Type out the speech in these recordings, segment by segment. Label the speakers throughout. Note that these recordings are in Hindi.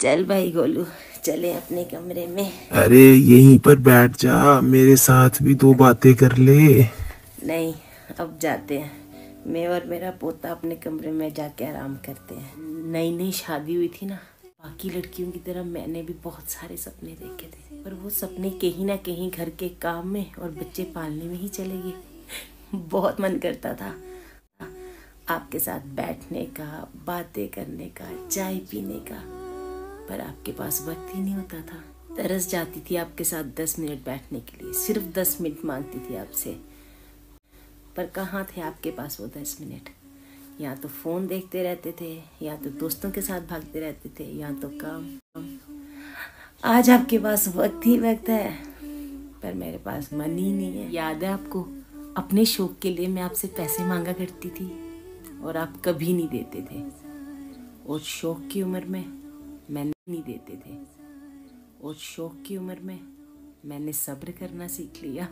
Speaker 1: चल भाई गोलू चले अपने कमरे में।
Speaker 2: अरे यहीं पर बैठ जा मेरे साथ भी दो बातें कर ले।
Speaker 1: नहीं अब जाते हैं। मैं और मेरा पोता अपने कमरे में जाके आराम करते हैं। नई नई शादी हुई थी ना बाकी लड़कियों की तरह मैंने भी बहुत सारे सपने देखे थे। पर वो सपने कहीं ना कहीं घर के काम में और बच्चे पालने में ही चले गए। बहुत मन करता था। आपके साथ बैठने का बातें करने का चाय पीने का। पर आपके पास वक्त ही नहीं होता था। तरस जाती थी आपके साथ दस मिनट बैठने के लिए। सिर्फ़ दस मिनट मांगती थी आपसे। पर कहाँ थे आपके पास वो दस मिनट? या तो फ़ोन देखते रहते थे, या तो दोस्तों के साथ भागते रहते थे, या तो काम। आज आपके पास वक्त ही वक्त है, पर मेरे पास मन ही नहीं है। याद है आपको? अपने शौक के लिए मैं आपसे पैसे मांगा करती थी, और आप कभी नहीं देते थे। और शौक की उम्र में मैंने नहीं देते थे। और शौक की उम्र में मैंने सब्र करना सीख लिया।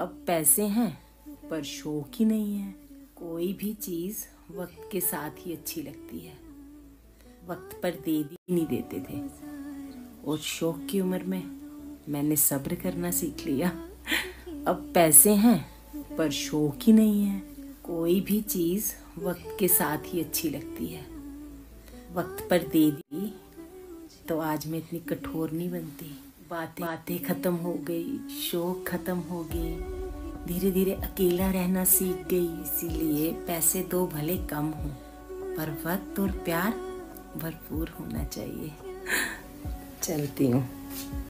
Speaker 1: अब पैसे हैं, पर शौक ही नहीं है। कोई भी चीज़ वक्त के साथ ही अच्छी लगती है। वक्त पर दे भी नहीं देते थे। और शौक की उम्र में मैंने सब्र करना सीख लिया। अब पैसे हैं, पर शौक ही नहीं है। कोई भी चीज़ वक्त के साथ ही अच्छी लगती है। वक्त पर दे दी तो आज मैं इतनी कठोर नहीं बनती। बातें बातें ख़त्म हो गई, शौक ख़त्म हो गई धीरे धीरे अकेला रहना सीख गई, इसीलिए पैसे दो भले कम हो, पर वक्त और प्यार भरपूर होना चाहिए। चलती हूँ।